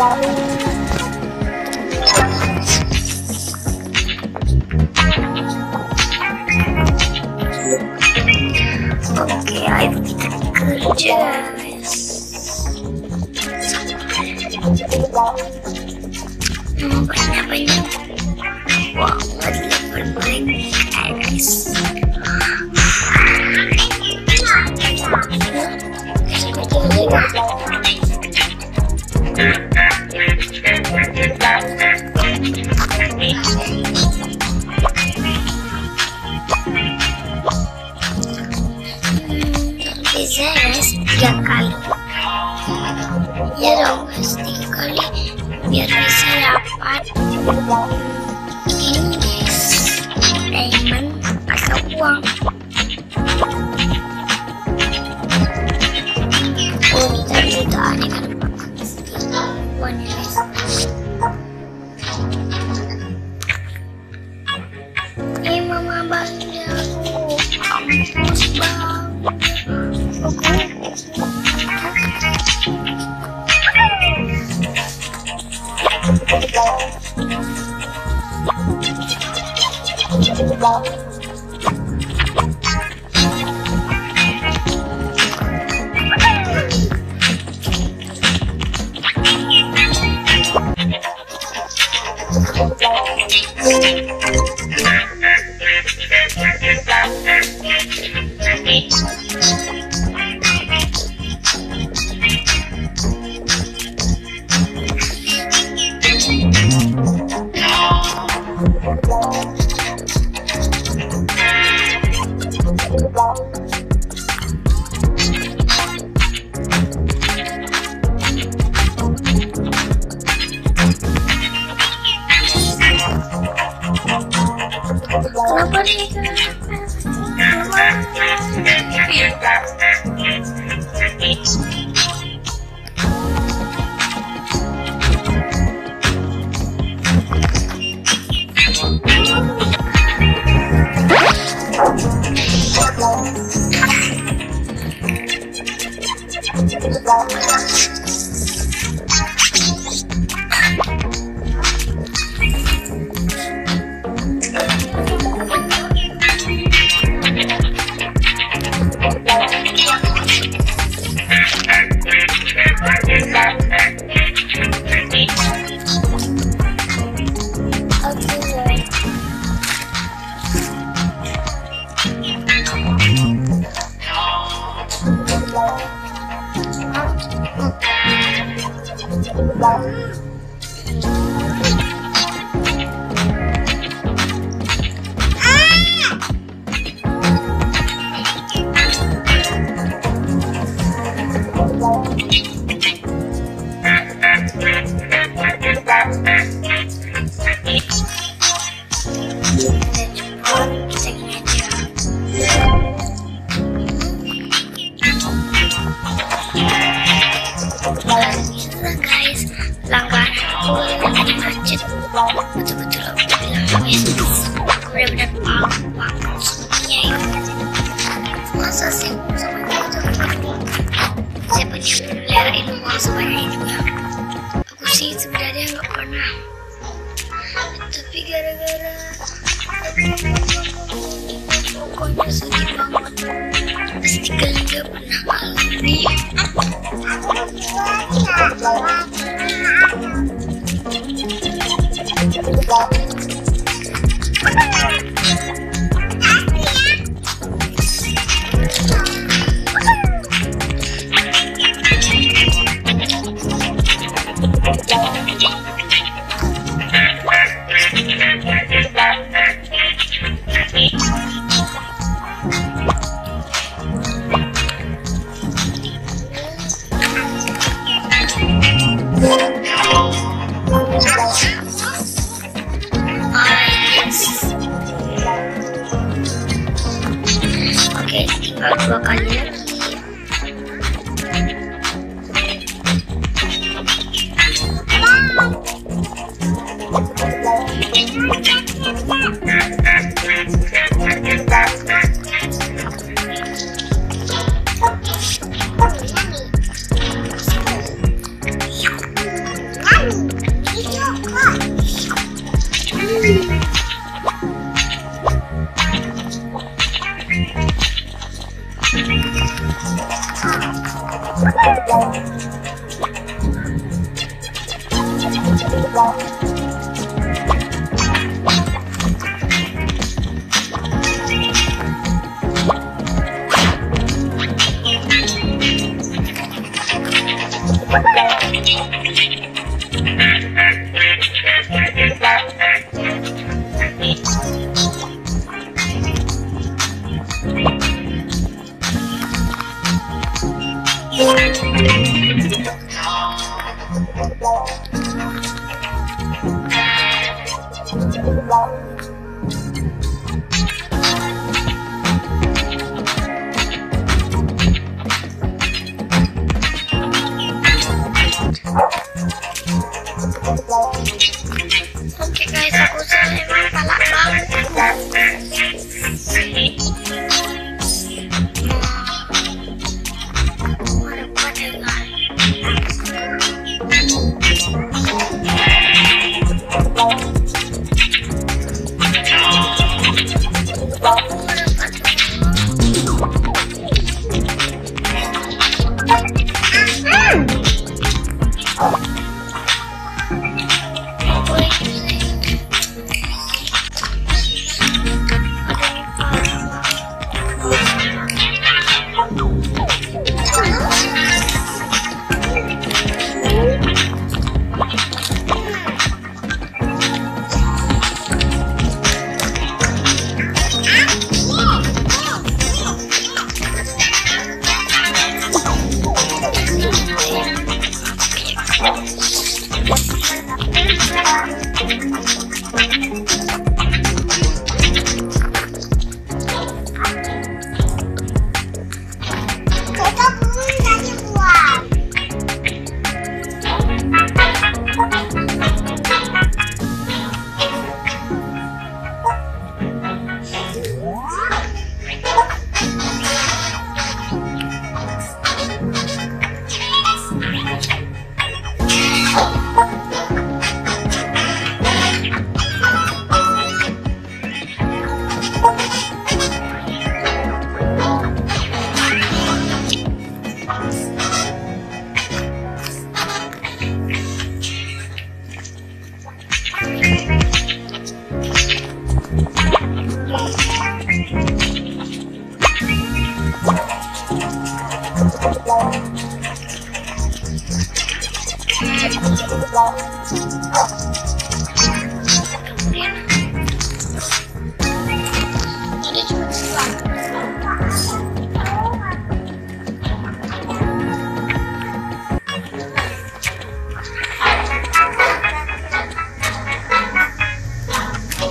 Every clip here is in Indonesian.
Bye. Bisa guys, tiga kali. Ya dong tiga kali biar bisa dapat ini guys, diamond atau uang. Oh, ini tadi Hasta 老婆，你干嘛呢？Macet. Betul-betul aku bilang aku benar-benar paham banget. Masa sih sama aku siapa uang sebanyak itu ya? Aku sih sebenarnya nggak pernah. Tapi gara-gara. Pasti kalian gak pernah ngalamin. Oke, Thank you.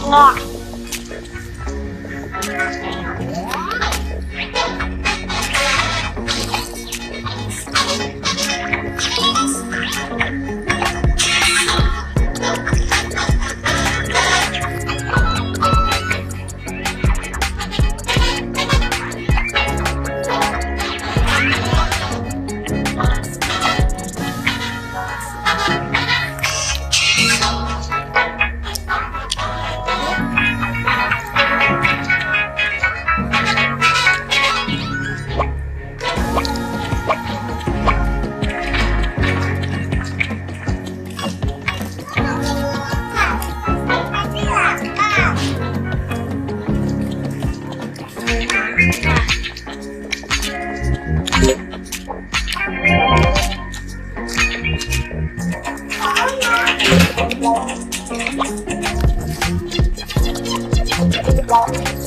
Locked. Thank.